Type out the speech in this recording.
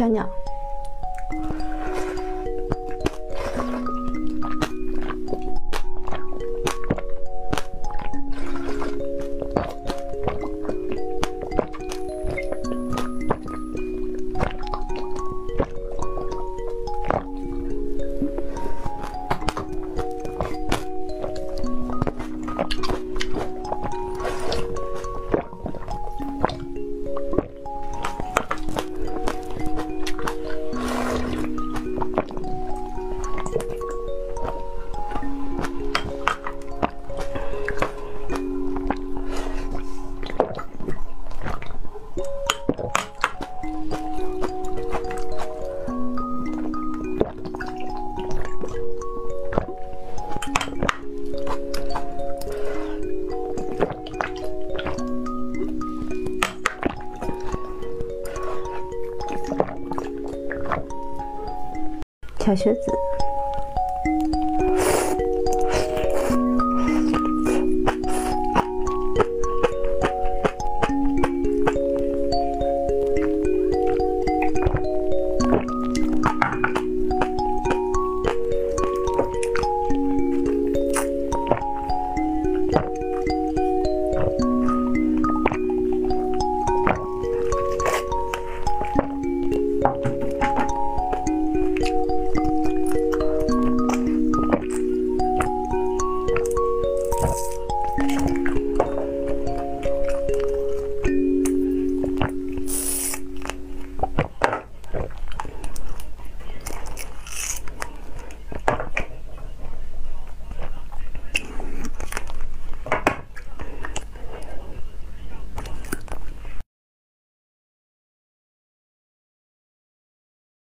小鸟。小靴子。